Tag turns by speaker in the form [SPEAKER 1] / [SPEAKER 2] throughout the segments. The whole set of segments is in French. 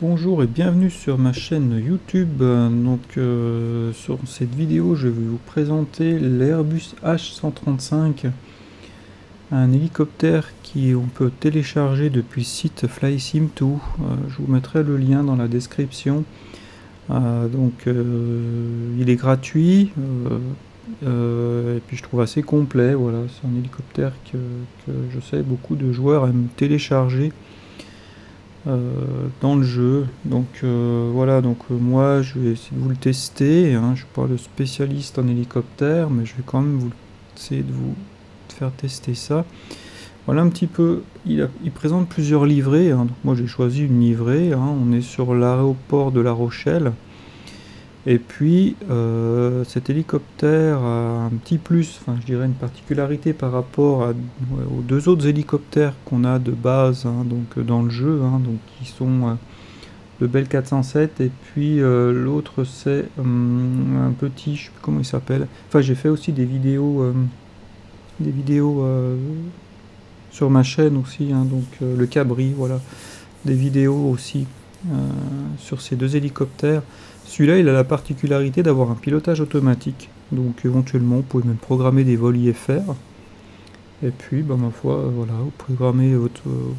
[SPEAKER 1] Bonjour et bienvenue sur ma chaîne YouTube. Donc euh, sur cette vidéo, je vais vous présenter l'Airbus H135, un hélicoptère qui on peut télécharger depuis site FlySim2. Euh, je vous mettrai le lien dans la description. Euh, donc il est gratuit et puis je trouve assez complet. Voilà, c'est un hélicoptère que je sais beaucoup de joueurs aiment télécharger. Euh, dans le jeu. Donc euh, voilà, donc euh, moi je vais essayer de vous le tester. Hein. Je suis pas le spécialiste en hélicoptère, mais je vais quand même vous essayer de vous faire tester ça. Voilà un petit peu, il, présente plusieurs livrées. Hein. Moi j'ai choisi une livrée. Hein. On est sur l'aéroport de La Rochelle. Et puis euh, cet hélicoptère a un petit plus, enfin je dirais une particularité par rapport aux deux autres hélicoptères qu'on a de base hein, donc dans le jeu, hein, donc qui sont euh, le Bell 407 et puis euh, l'autre c'est hum, un petit, je sais plus comment il s'appelle. Enfin j'ai fait aussi des vidéos, des vidéos sur ma chaîne aussi, hein, donc le Cabri, voilà, des vidéos aussi sur ces deux hélicoptères. Celui-là, il a la particularité d'avoir un pilotage automatique. Donc éventuellement, vous pouvez même programmer des vols IFR. Et puis, ben, ma foi, euh, voilà, vous programmez votre, euh,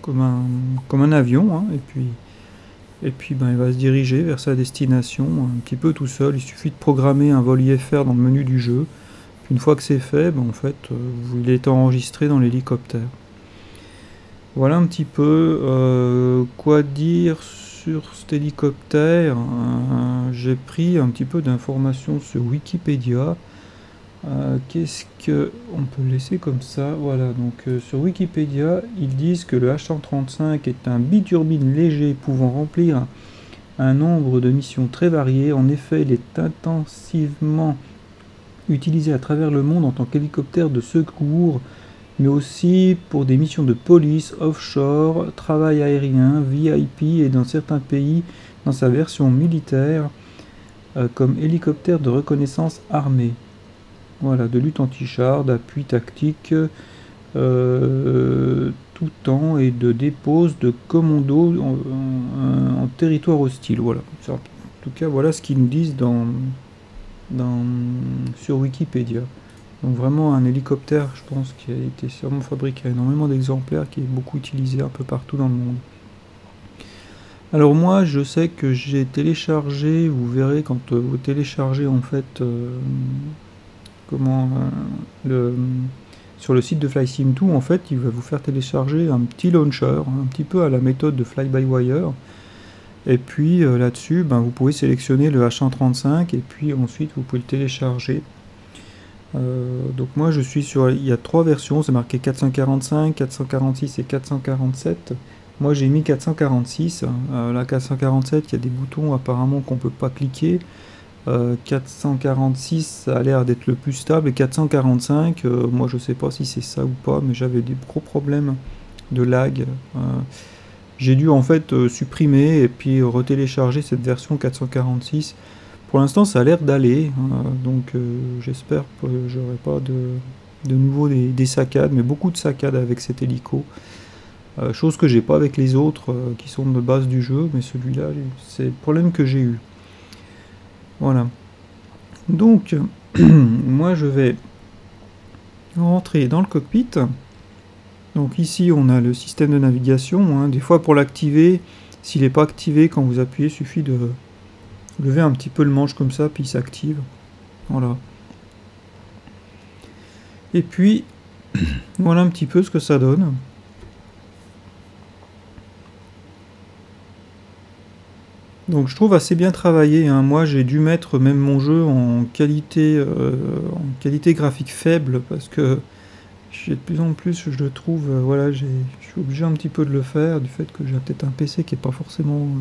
[SPEAKER 1] comme, un, comme un avion. Hein, et puis, et puis ben, il va se diriger vers sa destination un petit peu tout seul. Il suffit de programmer un vol IFR dans le menu du jeu. Une fois que c'est fait, ben, en fait, euh, il est enregistré dans l'hélicoptère. Voilà un petit peu quoi dire sur cet hélicoptère, euh, j'ai pris un petit peu d'informations sur Wikipédia. Euh, qu'est-ce que on peut laisser comme ça? Voilà, donc euh, sur Wikipédia, ils disent que le H135 est un biturbine léger pouvant remplir un nombre de missions très variées. En effet, il est intensivement utilisé à travers le monde en tant qu'hélicoptère de secours mais aussi pour des missions de police, offshore, travail aérien, VIP et dans certains pays dans sa version militaire euh, comme hélicoptère de reconnaissance armée. Voilà, de lutte anti-char, d'appui tactique euh, tout temps et de dépose de commando en, territoire hostile. Voilà. En tout cas, voilà ce qu'ils nous disent sur Wikipédia. Donc vraiment un hélicoptère, je pense, qui a été sûrement fabriqué à énormément d'exemplaires, qui est beaucoup utilisé un peu partout dans le monde. Alors moi, je sais que j'ai téléchargé, vous verrez quand euh, vous téléchargez en fait, euh, comment, euh, sur le site de FlySim2, en fait, il va vous faire télécharger un petit launcher, un petit peu à la méthode de Fly-by-Wire. Et puis là-dessus, ben, vous pouvez sélectionner le H135 et puis ensuite vous pouvez le télécharger euh, donc moi je suis sur, il y a trois versions, c'est marqué 445, 446 et 447. Moi j'ai mis 446. Euh, la 447, il y a des boutons apparemment qu'on peut pas cliquer. 446 euh, ça a l'air d'être le plus stable et 445 moi je sais pas si c'est ça ou pas mais j'avais des gros problèmes de lag j'ai dû en fait supprimer et puis retélécharger cette version 446 pour l'instant, ça a l'air d'aller, hein, donc euh, j'espère que j'aurai pas de, nouveau des, saccades, mais beaucoup de saccades avec cet hélico. Euh, chose que j'ai pas avec les autres euh, qui sont de base du jeu, mais celui-là, c'est le problème que j'ai eu. Voilà. Donc, moi je vais rentrer dans le cockpit. Donc ici on a le système de navigation. Hein. Des fois pour l'activer, s'il n'est pas activé, quand vous appuyez, il suffit de, Levez un petit peu le manche comme ça, puis il s'active. Voilà. Et puis, voilà un petit peu ce que ça donne. Donc je trouve assez bien travaillé. Hein. Moi j'ai dû mettre même mon jeu en qualité, euh, en qualité graphique faible parce que de plus en plus je le trouve, euh, voilà, je suis obligé un petit peu de le faire du fait que j'ai peut-être un PC qui est pas forcément euh,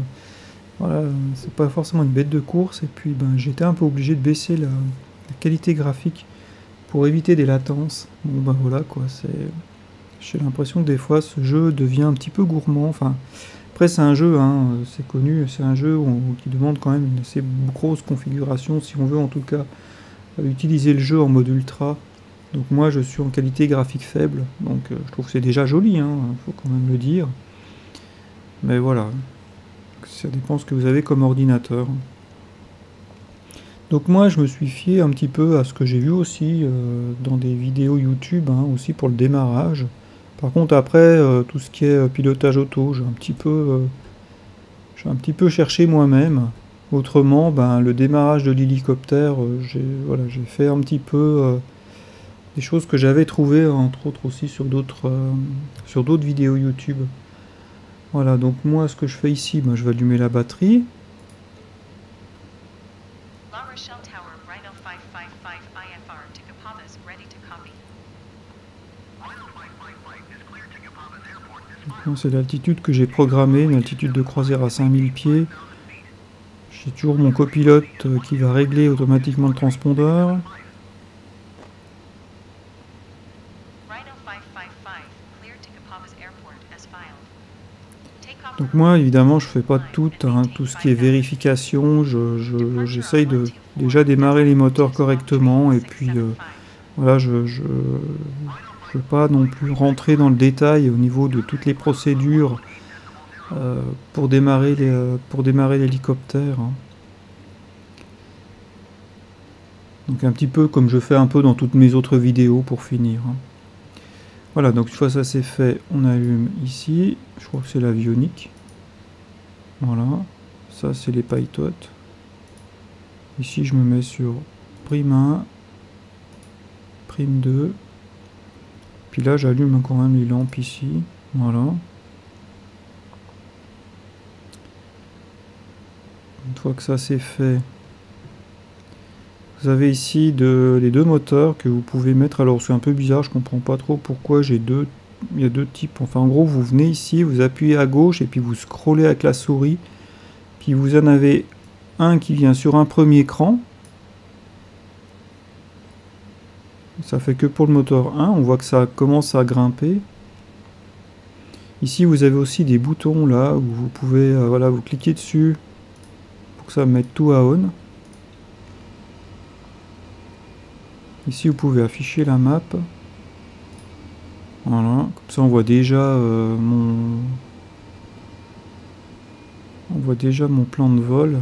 [SPEAKER 1] voilà, c'est pas forcément une bête de course. Et puis ben, j'étais un peu obligé de baisser la, qualité graphique pour éviter des latences. Bon ben voilà quoi, c'est. J'ai l'impression que des fois ce jeu devient un petit peu gourmand. Enfin, après c'est un jeu, hein, c'est connu, c'est un jeu qui demande quand même une assez grosse configuration si on veut en tout cas utiliser le jeu en mode ultra. Donc moi je suis en qualité graphique faible, donc euh, je trouve que c'est déjà joli, hein, faut quand même le dire. Mais voilà, ça dépend ce que vous avez comme ordinateur. Donc moi je me suis fié un petit peu à ce que j'ai vu aussi euh, dans des vidéos YouTube, hein, aussi pour le démarrage. Par contre après euh, tout ce qui est pilotage auto, j'ai un petit peu, cherché moi-même. Autrement, ben, le démarrage de l'hélicoptère, j'ai fait un petit peu des choses que j'avais trouvées entre autres aussi sur d'autres vidéos YouTube. Voilà, donc moi ce que je fais ici, ben, je vais allumer la batterie. C'est l'altitude que j'ai programmée, une altitude de croisière à 5000 pieds. J'ai toujours mon copilote euh, qui va régler automatiquement le transpondeur. Donc moi, évidemment, je fais pas tout, hein, tout ce qui est vérification. J'essaye de déjà démarrer les moteurs correctement et puis euh, voilà, je ne veux pas non plus rentrer dans le détail au niveau de toutes les procédures euh, pour démarrer euh, pour démarrer l'hélicoptère. Hein. Donc un petit peu comme je fais un peu dans toutes mes autres vidéos pour finir. Hein. Voilà, donc une fois ça c'est fait, on allume ici. Je crois que c'est l'avionique. Voilà. Ça c'est les paitotes. Ici je me mets sur prime 1, prime 2. Puis là j'allume quand même les lampes ici. Voilà. Une fois que ça c'est fait, vous avez ici les deux moteurs que vous pouvez mettre. Alors c'est un peu bizarre, je comprends pas trop pourquoi j'ai deux. Il y a deux types. Enfin en gros vous venez ici, vous appuyez à gauche et puis vous scrollez avec la souris. Puis vous en avez un qui vient sur un premier cran. Ça fait que pour le moteur 1, on voit que ça commence à grimper. Ici vous avez aussi des boutons là où vous pouvez euh, voilà, vous cliquez dessus pour que ça mette tout à on. Ici, vous pouvez afficher la map. Voilà, comme ça on voit déjà euh, mon... On voit déjà mon plan de vol.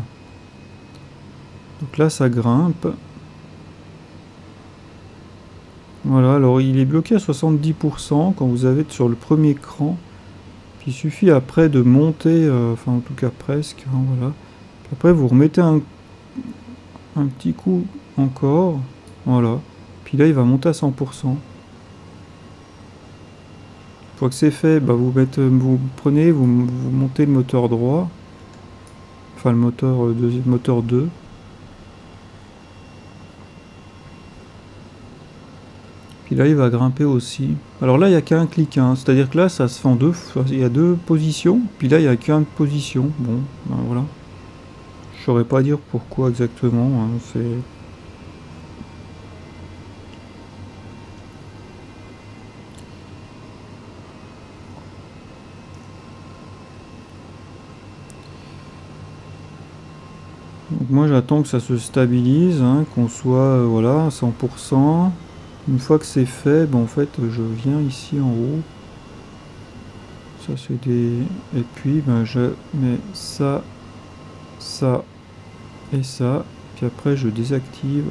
[SPEAKER 1] Donc là, ça grimpe. Voilà, alors il est bloqué à 70% quand vous avez sur le premier cran. Puis il suffit après de monter, euh, enfin en tout cas presque, hein, voilà. après vous remettez un, un petit coup encore, voilà. Puis là, il va monter à 100%. Une fois que c'est fait, bah, vous, vous prenez, vous, montez le moteur droit. Enfin, le moteur, euh, deuxième, moteur 2. Puis là, il va grimper aussi. Alors là, il n'y a qu'un clic. Hein. C'est-à-dire que là, ça se fait en deux. Il y a deux positions. Puis là, il n'y a qu'une position. Bon, ben voilà. Je saurais pas dire pourquoi exactement. Hein. C'est moi j'attends que ça se stabilise, hein, qu'on soit euh, voilà, à 100%. Une fois que c'est fait, ben, en fait je viens ici en haut. Ça c'est des... Et puis ben, je mets ça, ça et ça. Puis après je désactive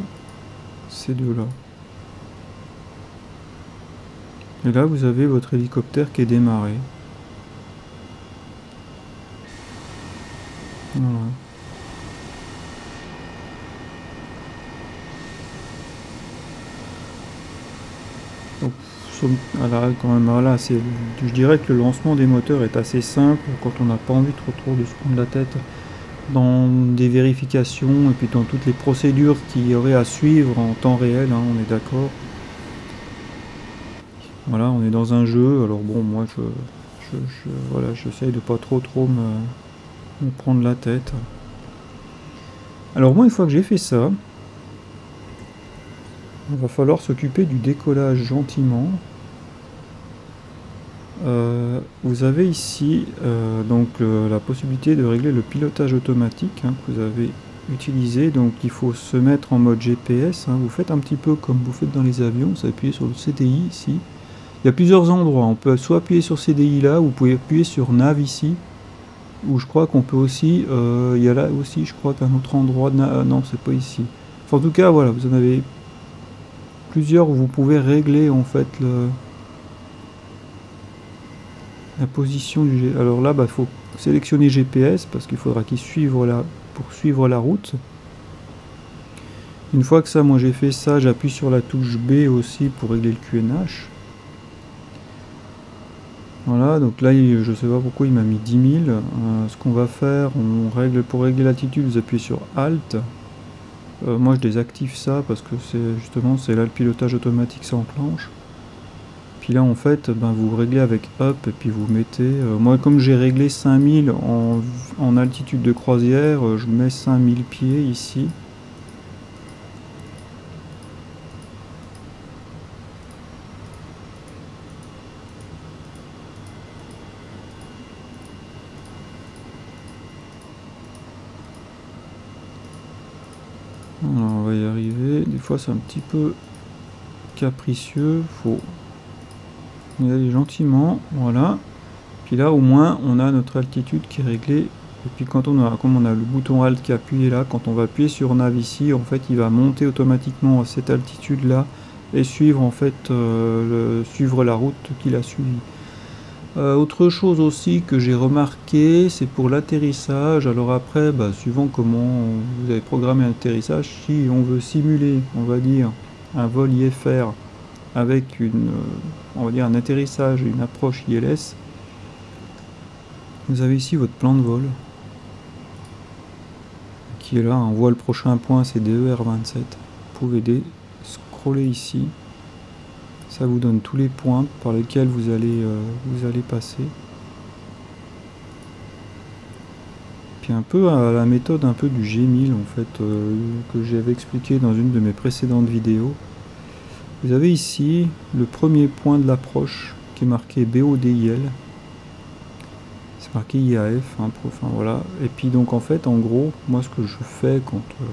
[SPEAKER 1] ces deux-là. Et là vous avez votre hélicoptère qui est démarré. Voilà. Quand même, voilà, je dirais que le lancement des moteurs est assez simple quand on n'a pas envie trop trop de se prendre la tête dans des vérifications et puis dans toutes les procédures qu'il y aurait à suivre en temps réel, hein, on est d'accord. Voilà, on est dans un jeu, alors bon, moi je, je, voilà, j'essaye de pas trop trop me, me prendre la tête. Alors moi, une fois que j'ai fait ça, il va falloir s'occuper du décollage gentiment. Euh, vous avez ici euh, donc la possibilité de régler le pilotage automatique hein, que vous avez utilisé. Donc il faut se mettre en mode GPS. Hein. Vous faites un petit peu comme vous faites dans les avions. Vous appuyez sur le CDI ici. Il y a plusieurs endroits. On peut soit appuyer sur CDI là, ou vous pouvez appuyer sur Nav ici. Ou je crois qu'on peut aussi, euh, il y a là aussi, je crois qu'un autre endroit, non, c'est pas ici. en tout cas, voilà, vous en avez plusieurs où vous pouvez régler en fait la position du G. Alors là, il bah, faut sélectionner GPS parce qu'il faudra qu'il suive la, pour suivre la route. Une fois que ça, moi j'ai fait ça, j'appuie sur la touche B aussi pour régler le QNH. Voilà, donc là, je sais pas pourquoi il m'a mis 10 000. Euh, ce qu'on va faire, on règle pour régler l'attitude, vous appuyez sur Alt. Euh, moi, je désactive ça parce que c'est justement c'est là le pilotage automatique sans planche. Puis là, en fait, ben, vous réglez avec Up et puis vous mettez. Euh, moi, comme j'ai réglé 5000 en, en altitude de croisière, je mets 5000 pieds ici. On va y arriver. Des fois, c'est un petit peu capricieux. Faut y aller gentiment. Voilà. Puis là, au moins, on a notre altitude qui est réglée. Et puis quand on a, comme on a le bouton Alt qui est appuyé là, quand on va appuyer sur Nav ici, en fait, il va monter automatiquement à cette altitude là et suivre en fait euh, suivre la route qu'il a suivie. Euh, autre chose aussi que j'ai remarqué, c'est pour l'atterrissage. Alors après, bah, suivant comment vous avez programmé l'atterrissage, si on veut simuler, on va dire, un vol IFR avec une, euh, on va dire un atterrissage, une approche ILS, vous avez ici votre plan de vol qui est là. On voit le prochain point, c'est DER27. Vous pouvez scroller ici ça vous donne tous les points par lesquels vous allez, euh, vous allez passer. Puis un peu à la méthode un peu du G1000 en fait, euh, que j'avais expliqué dans une de mes précédentes vidéos. Vous avez ici le premier point de l'approche qui est marqué BODIL. C'est marqué IAF, hein, enfin voilà. Et puis donc en fait, en gros, moi ce que je fais quand euh,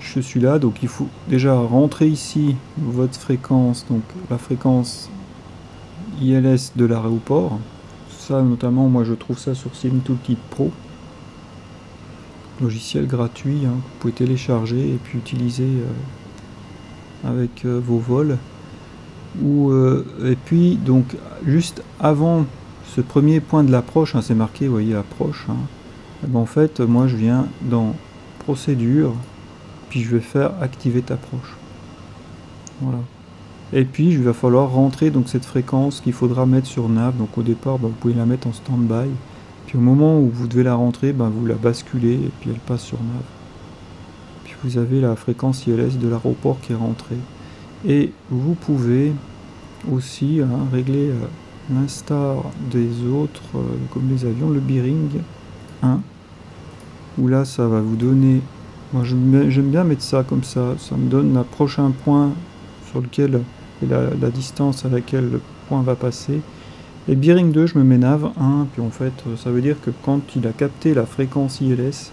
[SPEAKER 1] je suis là, donc il faut déjà rentrer ici votre fréquence, donc la fréquence ILS de l'aéroport. Ça notamment, moi je trouve ça sur Sim Toolkit Pro. Logiciel gratuit, hein, vous pouvez télécharger et puis utiliser euh, avec euh, vos vols. Ou, euh, et puis donc juste avant ce premier point de l'approche, hein, c'est marqué, vous voyez approche. Hein, eh ben, en fait, moi je viens dans procédure, puis je vais faire activer ta approche. Voilà. Et puis il va falloir rentrer donc cette fréquence qu'il faudra mettre sur nav. Donc au départ, bah, vous pouvez la mettre en stand-by. Puis au moment où vous devez la rentrer, bah, vous la basculez et puis elle passe sur nav. Puis vous avez la fréquence ILS de l'aéroport qui est rentrée. Et vous pouvez aussi hein, régler euh, l'instar des autres, euh, comme les avions, le bearing 1, où là ça va vous donner moi j'aime bien mettre ça comme ça, ça me donne un prochain point sur lequel et la, distance à laquelle le point va passer. Et bearing 2, je me mets nav 1, puis en fait ça veut dire que quand il a capté la fréquence ILS,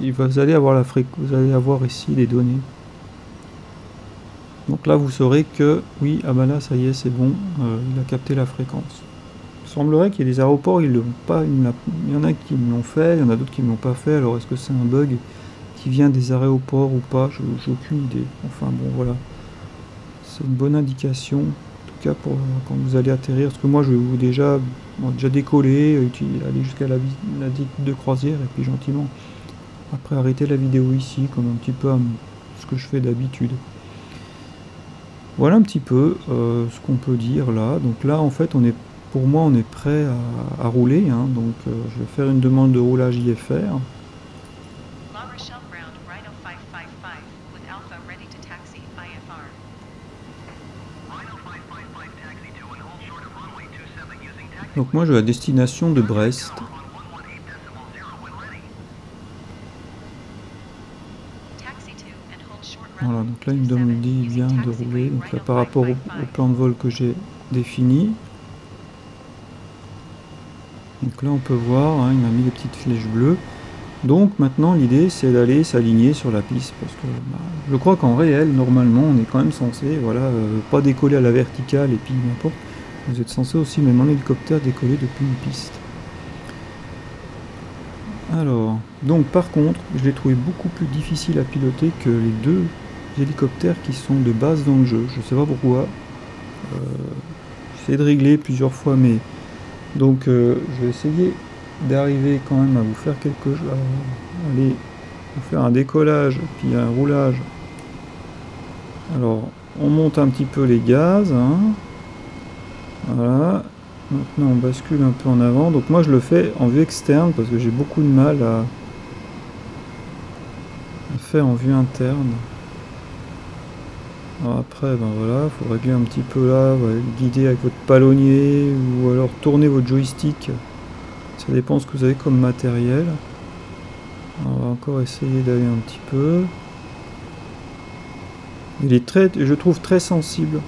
[SPEAKER 1] vous, allez avoir la vous allez avoir ici les données. Donc là vous saurez que oui, ah bah là ça y est c'est bon, euh, il a capté la fréquence. Il semblerait qu'il y ait des aéroports, ils l'ont pas, il y en a qui l'ont fait, il y en a d'autres qui ne l'ont pas fait, alors est-ce que c'est un bug? Qui vient des aéroports ou pas, j'ai aucune idée. Enfin bon voilà, c'est une bonne indication, en tout cas pour quand vous allez atterrir, parce que moi je vais vous déjà, déjà décoller, aller jusqu'à la, la de croisière et puis gentiment après arrêter la vidéo ici, comme un petit peu ce que je fais d'habitude. Voilà un petit peu euh, ce qu'on peut dire là. Donc là en fait on est pour moi on est prêt à, rouler. Hein. donc euh, je vais faire une demande de roulage IFR. Donc moi je vais à destination de Brest. Voilà, donc là il me dit vient de rouler. Donc là par rapport au, plan de vol que j'ai défini. Donc là on peut voir, hein, il m'a mis des petites flèches bleues. Donc maintenant l'idée c'est d'aller s'aligner sur la piste parce que bah, je crois qu'en réel normalement on est quand même censé voilà euh, pas décoller à la verticale et puis n'importe vous êtes censé aussi, même en hélicoptère, décoller depuis une piste. Alors, donc par contre, je l'ai trouvé beaucoup plus difficile à piloter que les deux hélicoptères qui sont de base dans le jeu. Je sais pas pourquoi. Euh, j'ai essayé de régler plusieurs fois, mais donc euh, je vais essayer d'arriver quand même à vous faire quelque chose. Allez, vous faire un décollage puis un roulage. Alors, on monte un petit peu les gaz. Hein. Voilà. Maintenant, on bascule un peu en avant. Donc moi, je le fais en vue externe parce que j'ai beaucoup de mal à, faire en vue interne. Alors après, ben voilà, faut régler un petit peu là, guider avec votre palonnier ou alors tourner votre joystick. Ça dépend ce que vous avez comme matériel. On va encore essayer d'aller un petit peu. Il est très, je trouve très sensible.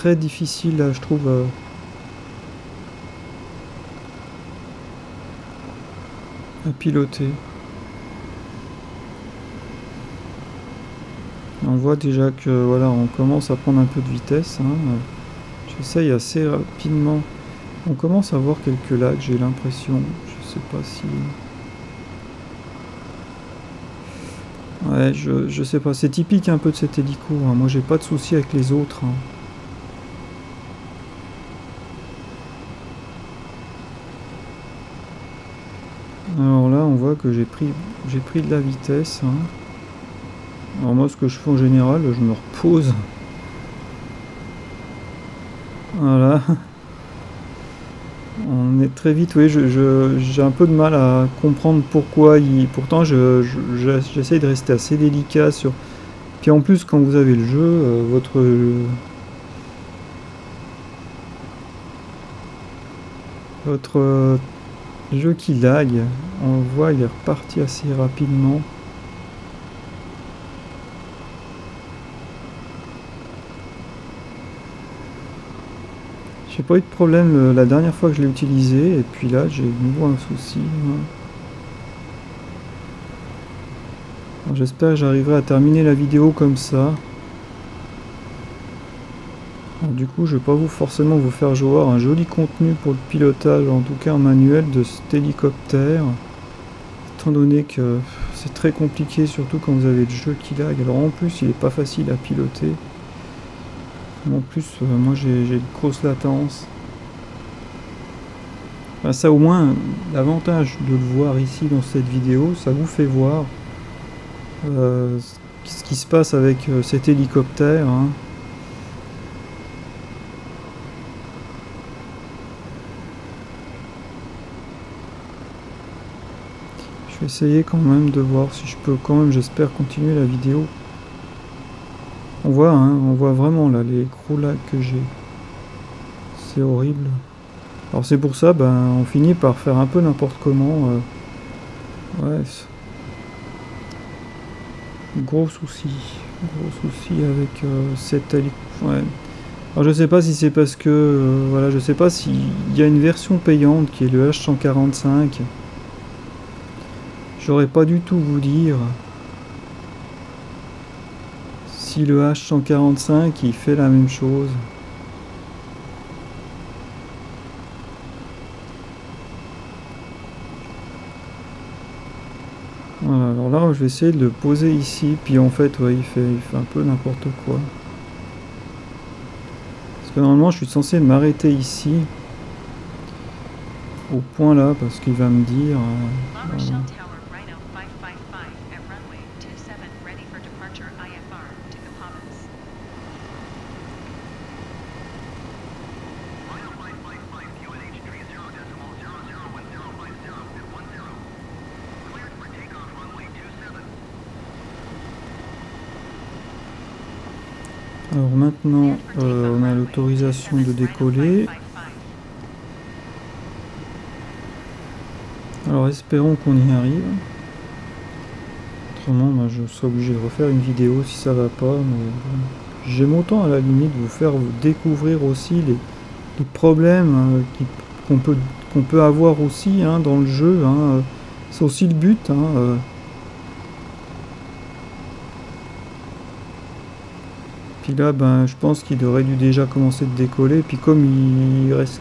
[SPEAKER 1] Très difficile là, je trouve. Euh, à piloter. On voit déjà que voilà, on commence à prendre un peu de vitesse. Hein. J'essaye assez rapidement. On commence à voir quelques lacs, j'ai l'impression. Je sais pas si. Ouais, je, je sais pas. C'est typique un peu de cet hélico. Hein. Moi, j'ai pas de souci avec les autres. Hein. Alors là, on que j'ai pris, pris de la vitesse. Hein. Alors moi, ce que je fais en général, je me repose. Voilà. On est très vite, oui, j'ai un peu de mal à comprendre pourquoi il... Pourtant, j'essaie de rester assez délicat sur... Puis en plus, quand vous avez le jeu, euh, votre... Votre jeu qui lag, on voit il est reparti assez rapidement. J'ai pas eu de problème euh, la dernière fois que je l'ai utilisé et puis là j'ai nouveau un souci. J'espère que j'arriverai à terminer la vidéo comme ça du coup, je vais pas vous forcément vous faire jouer un joli contenu pour le pilotage, en tout cas en manuel de cet hélicoptère. Étant donné que c'est très compliqué, surtout quand vous avez le jeu qui lag. Alors en plus, il est pas facile à piloter. En plus, euh, moi j'ai une grosse latence. ça au moins, l'avantage de le voir ici dans cette vidéo, ça vous fait voir euh, ce qui se passe avec euh, cet hélicoptère. Hein. Vais essayer quand même de voir si je peux quand même, j'espère, continuer la vidéo. On voit, hein, on voit vraiment là les gros lacs que j'ai. C'est horrible. Alors c'est pour ça, ben, on finit par faire un peu n'importe comment. Euh, ouais. Gros souci. Gros souci avec euh, cette ouais. Alors je sais pas si c'est parce que, euh, voilà, je sais pas s'il y a une version payante qui est le H145 saurais pas du tout vous dire si le H145 il fait la même chose. Voilà, alors là je vais essayer de le poser ici, puis en fait ouais, il, fait, il fait un peu n'importe quoi. Parce que normalement je suis censé m'arrêter ici, au point là, parce qu'il va me dire... Euh, maintenant, euh, on a l'autorisation de décoller. Alors espérons qu'on y arrive. Autrement, bah, je serai obligé de refaire une vidéo si ça va pas. J'aime autant à la limite vous faire découvrir aussi les, problèmes euh, qu'on peut, peut avoir aussi hein, dans le jeu. Hein. C'est aussi le but. Hein, euh. Là, ben, je pense qu'il aurait dû déjà commencer de décoller. Puis comme il reste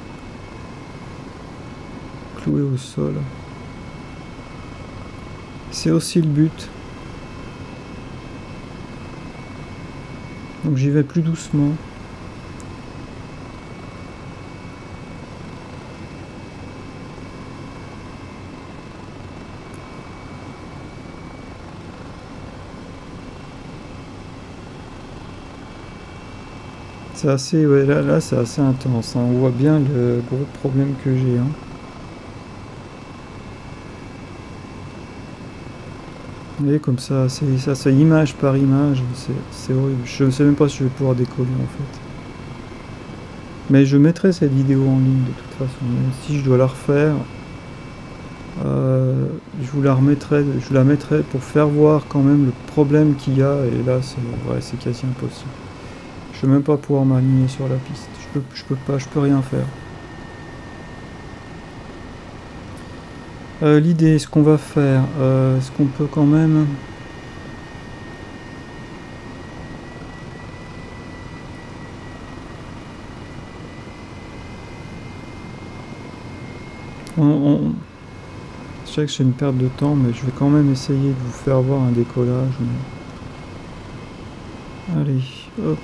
[SPEAKER 1] cloué au sol, c'est aussi le but. Donc j'y vais plus doucement. C'est assez, ouais, là, là c'est assez intense. Hein. On voit bien le gros problème que j'ai. Hein. Vous voyez, comme ça, c'est ça, c'est image par image. C'est horrible. Je ne sais même pas si je vais pouvoir décoller en fait. Mais je mettrai cette vidéo en ligne de toute façon. Si je dois la refaire, euh, je vous la remettrai, je la mettrai pour faire voir quand même le problème qu'il y a. Et là, c'est quasi impossible. Je vais même pas pouvoir m'aligner sur la piste. Je peux, je pas, je peux rien faire. Euh, l'idée, ce qu'on va faire, euh, est-ce qu'on peut quand même... On, Je sais que c'est une perte de temps, mais je vais quand même essayer de vous faire voir un décollage. Allez, hop.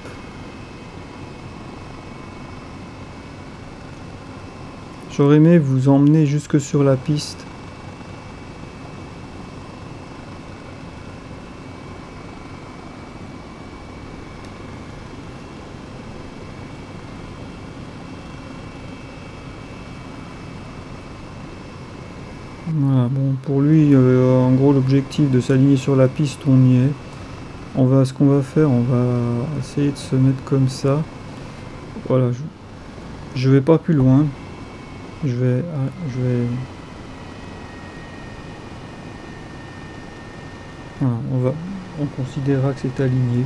[SPEAKER 1] J'aurais aimé vous emmener jusque sur la piste. Voilà, bon, pour lui, euh, en gros, l'objectif de s'aligner sur la piste, on y est. On va, ce qu'on va faire, on va essayer de se mettre comme ça. Voilà, je, je vais pas plus loin je vais, ah, je vais, on va, on considérera que c'est aligné.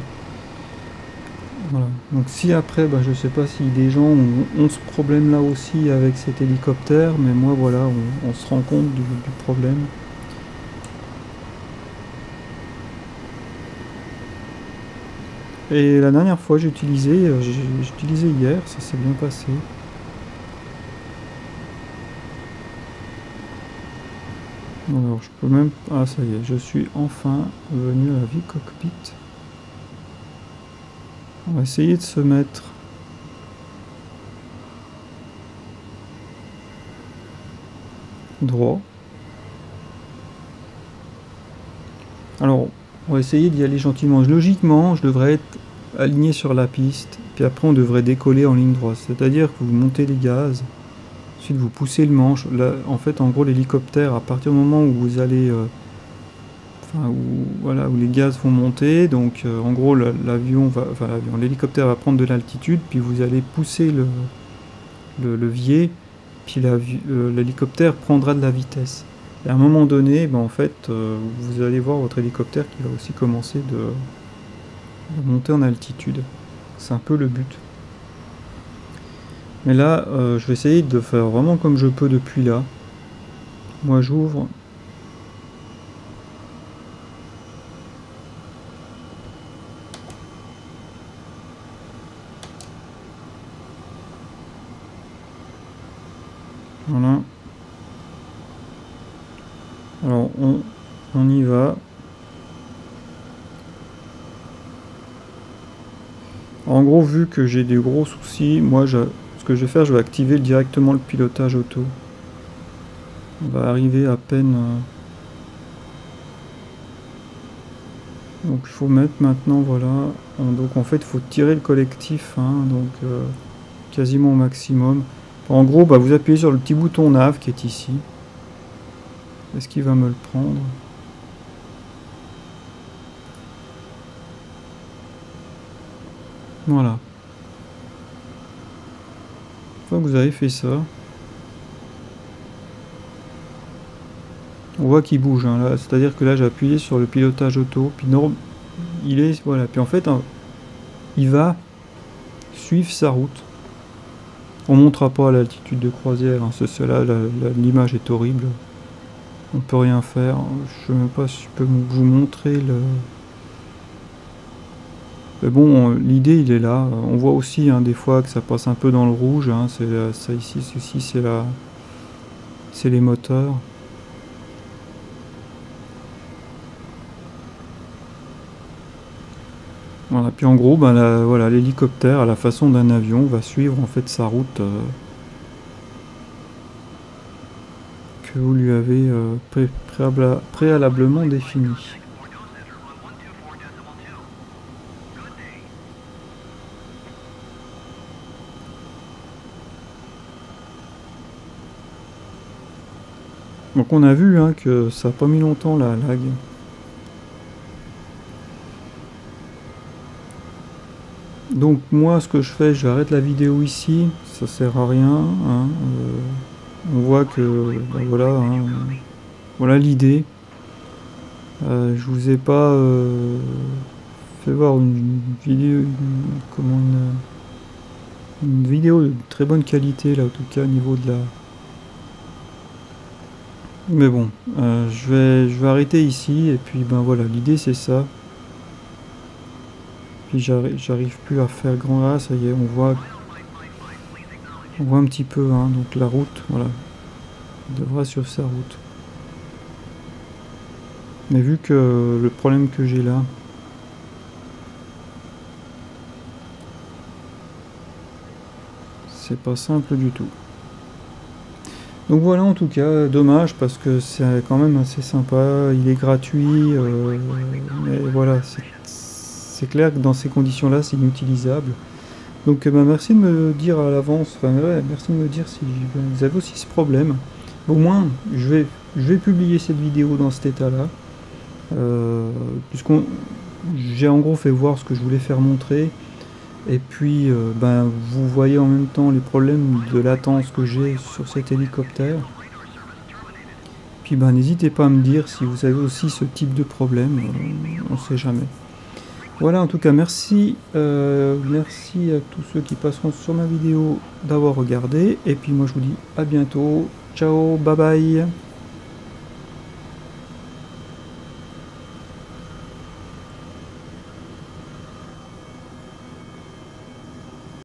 [SPEAKER 1] Voilà. Donc si après, bah, je sais pas si des gens ont, ce problème là aussi avec cet hélicoptère, mais moi voilà, on, se rend compte du, problème. Et la dernière fois j'ai utilisé, euh, j'ai utilisé hier, ça s'est bien passé. Alors je peux même... Ah ça y est, je suis enfin venu à la vie cockpit. On va essayer de se mettre... droit. Alors, on va essayer d'y aller gentiment. Logiquement, je devrais être aligné sur la piste, puis après on devrait décoller en ligne droite. C'est-à-dire que vous montez les gaz, Ensuite, vous poussez le manche. En fait, en gros, l'hélicoptère, à partir du moment où vous allez... Euh, où, voilà, où les gaz vont monter, donc euh, en gros, l'avion va... Enfin, l'hélicoptère va prendre de l'altitude, puis vous allez pousser le, le levier, puis euh, l'hélicoptère prendra de la vitesse. Et à un moment donné, ben, en fait, vous allez voir votre hélicoptère qui va aussi commencer de monter en altitude. C'est un peu le but. Mais là, euh, je vais essayer de faire vraiment comme je peux depuis là. Moi, j'ouvre. Voilà. Alors, on, on y va. En gros, vu que j'ai des gros soucis, moi, je, que je vais faire, je vais activer directement le pilotage auto. On va arriver à peine... Euh, donc il faut mettre maintenant, voilà. Donc en fait, il faut tirer le collectif, hein, donc euh, quasiment au maximum. En gros, bah, vous appuyez sur le petit bouton nav qui est ici. Est-ce qu'il va me le prendre? Voilà que vous avez fait ça, on voit qu'il bouge. Hein, c'est-à-dire que là, j'ai appuyé sur le pilotage auto, puis il est voilà. Puis en fait, hein, il va suivre sa route. On montrera pas l'altitude de croisière. Hein, cela, l'image est horrible. On peut rien faire. Je sais même pas si je peux vous montrer le. Mais bon, l'idée, il est là. On voit aussi hein, des fois que ça passe un peu dans le rouge. Hein. C'est ça ici, ceci, c'est la, c'est les moteurs. Voilà. Puis en gros, ben voilà, l'hélicoptère, à la façon d'un avion, va suivre en fait sa route euh, que vous lui avez euh, préalablement définie. Donc on a vu hein, que ça n'a pas mis longtemps la lag. Donc moi ce que je fais, j'arrête la vidéo ici, ça sert à rien. Hein, euh, on voit que ben voilà, hein, voilà l'idée. Euh, je vous ai pas euh, fait voir une vidéo, comment une, vidéo de très bonne qualité là, en tout cas au niveau de la. Mais bon, je vais je vais arrêter ici et puis ben voilà, l'idée c'est ça. Puis j'arrive plus à faire grand A, ça y est, on voit, on voit un petit peu, hein, donc la route, voilà, il devra sur sa route. Mais vu que le problème que j'ai là, c'est pas simple du tout. Donc voilà en tout cas, dommage parce que c'est quand même assez sympa, il est gratuit, euh, mais voilà, c'est clair que dans ces conditions-là, c'est inutilisable. Donc bah, merci de me dire à l'avance, enfin merci de me dire si vous avez aussi ce problème. Au moins, je vais, je vais publier cette vidéo dans cet état-là. Euh, puisqu'on j'ai en gros fait voir ce que je voulais faire montrer. Et puis, euh, ben, vous voyez en même temps les problèmes de latence que j'ai sur cet hélicoptère. Puis, ben, n'hésitez pas à me dire si vous avez aussi ce type de problème. Euh, on ne sait jamais. Voilà, en tout cas, merci, euh, merci à tous ceux qui passeront sur ma vidéo d'avoir regardé. Et puis moi, je vous dis à bientôt. Ciao, bye bye.